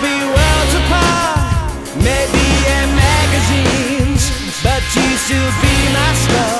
be worlds apart, maybe in magazines, but you still be my star.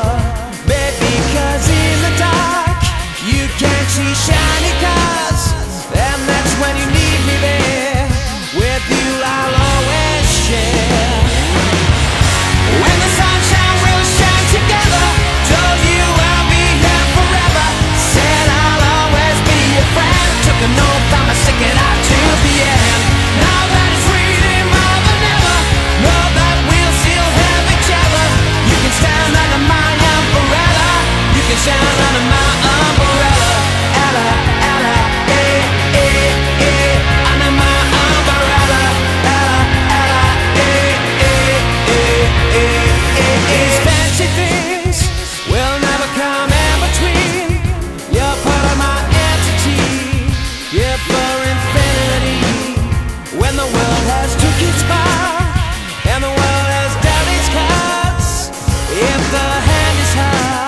the hand is high.